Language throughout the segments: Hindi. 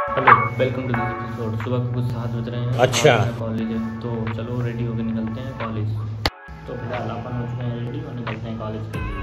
Hello welcome to this episode सुबह के कुछ सात बज रहे हैं। अच्छा। कॉलेज है। तो चलो रेडी होकर निकलते हैं कॉलेज तो फ़िलहाल अपन हो चुके हैं रेडी और निकलते हैं कॉलेज के लिए।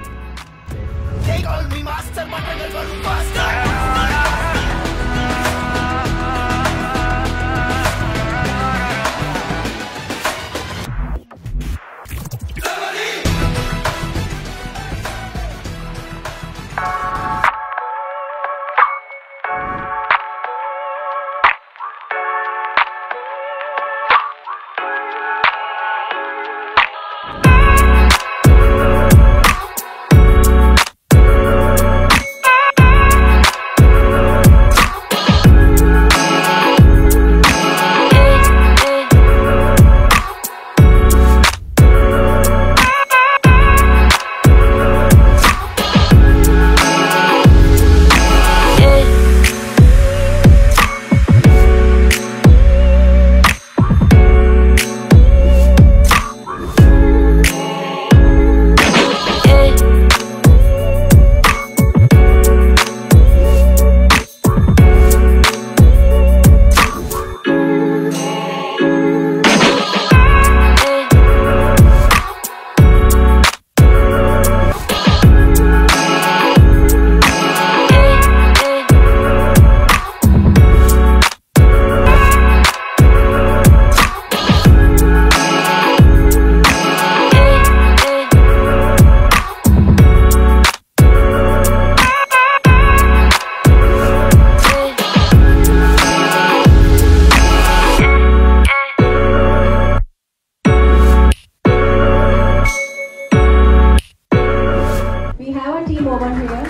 Team over here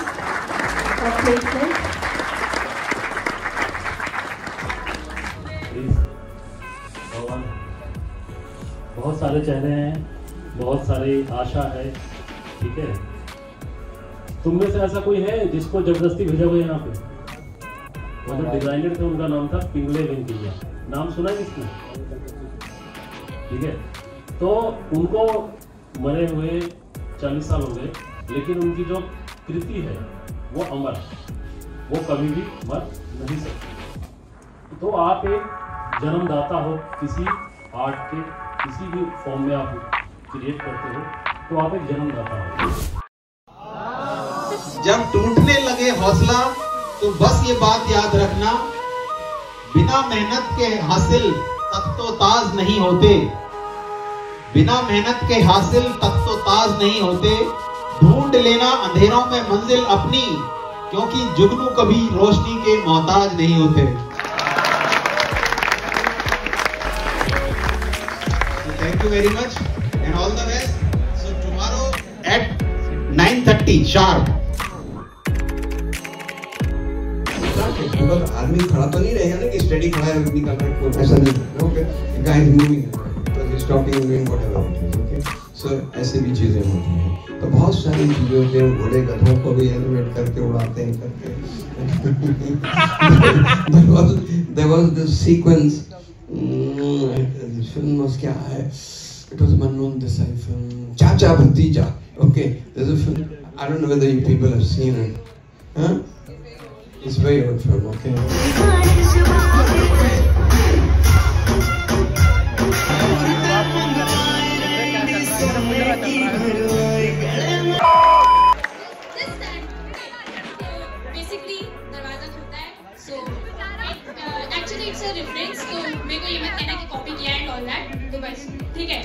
for placement. भगवान, बहुत सारे चेहरे हैं, बहुत सारी आशा है, ठीक है? तुम में से ऐसा कोई है जिसको ज़बरदस्ती भेजा हुआ यहाँ पे? वो जो डिज़ाइनर थे, उनका नाम था पिंगले वेंकैया। नाम सुना है किसने? ठीक है? तो उनको मरे हुए चालीस साल हो गए, लेकिन उनकी जो कृति है, वो अमर वो कभी भी मर नहीं सकती। तो आप एक जन्मदाता हो, किसी आर्ट के, किसी भी फॉर्म में आप क्रिएट करते हो तो आप एक जन्मदाता हो। जब टूटने लगे हौसला तो बस ये बात याद रखना, बिना मेहनत के हासिल तक तो ताज नहीं होते। बिना मेहनत के हासिल तक तो ताज नहीं होते। ढूंढ लेना अंधेरों में मंजिल अपनी क्योंकि जुगनू कभी रोशनी के मोहताज नहीं होते। Thank you very much and all the best so tomorrow at 9:30 sharp आदमी खड़ा तो नहीं रहेगा ना कि स्टडी खड़ा है निकल रहा है ऐसा नहीं। Okay guy is moving is talking doing whatever okay so ऐसे भी चीज़ें होती हैं तो बहुत सारी चीज़ें होती हैं घोड़े गधों को भी एलिवेट करके उड़ाते हैं करके mm, film was क्या है it was Manon Desai film Chacha Bhatija okay there's a film I don't know whether you people have seen it huh it's a very old film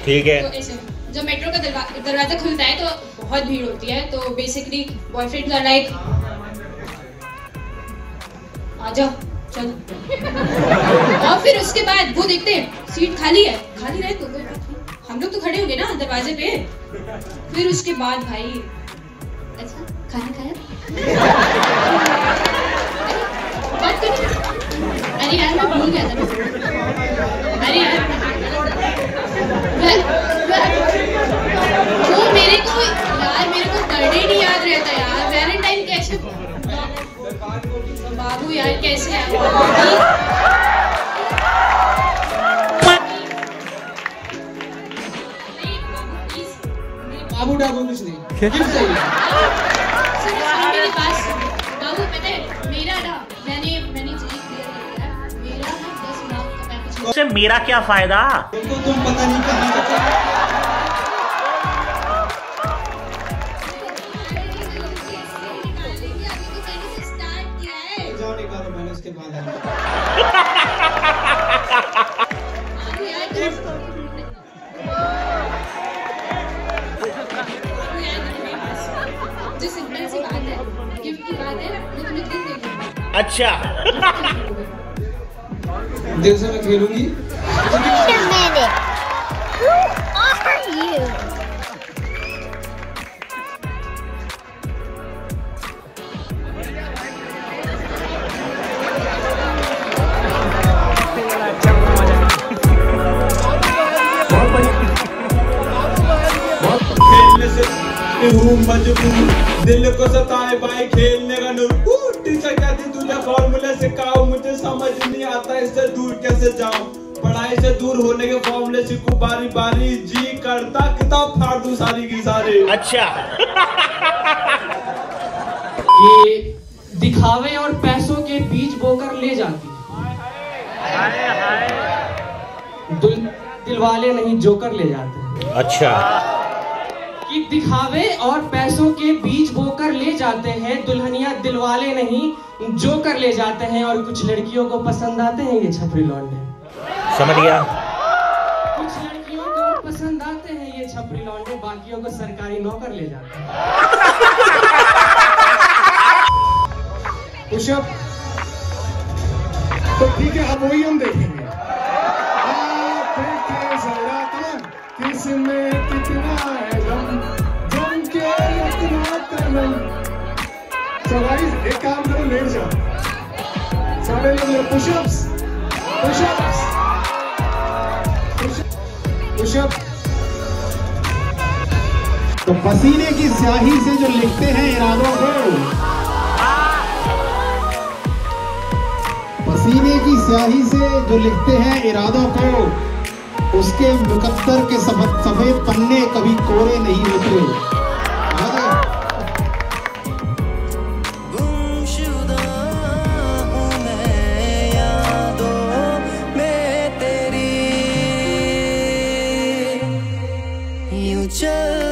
ठीक है। है। तो मेट्रो का दरवाज़ा खुलता है तो बहुत भीड़ होती है तो बेसिकली बॉयफ्रेंड्स आर लाइक आ जाओ चलो। और फिर उसके बाद वो देखते हैं, सीट खाली है, खाली रहे तो कोई बात नहीं हम लोग तो खड़े होंगे ना दरवाजे पे। फिर उसके बाद भाई अच्छा खाना खाया? अरे यार, मैं भूल गया था। अरे यार मेरा क्या फ़ायदा? तुम पता नहीं कहा अच्छा। दिल से मैं खेलूँगी। हूँ मजबूर। दिल को सताए भाई खेलने का नूर। टीचर कहती तुझे फॉर्मूले से काओ मुझे समझ नहीं आता इससे दूर कैसे जाऊँ? पढ़ाई से दूर होने के फॉर्मूले सीखूं। बारी बारी जी करता किताब फाड़ दूँ सारी की सारी। अच्छा। ये दिखावे और पैसों के बीच बोकर ले जाती दिल दिलवाले नहीं जोकर ले जाते अच्छा। कि दिखावे और पैसों के बीच बोकर ले जाते हैं दुल्हनिया दिलवाले नहीं जो कर ले जाते हैं और कुछ लड़कियों को पसंद आते हैं ये छपरी लौंडे समझ गया? कुछ लड़कियों को पसंद आते हैं ये छपरी लौंडे बाकियों को सरकारी नौकर ले जाते हैं। पुशअप तो ठीक है अब वही हम देखेंगे। तमन, किसमें कितना एक काम करो, लेट जाओ। सारे लोग पुशअप्स पुशअप्स पुशअप तो पसीने की स्याही से जो लिखते हैं इरादों को, पसीने की स्याही से जो लिखते हैं इरादों को, उसके मुकद्दर के सफ़ेद यूँ चल दिए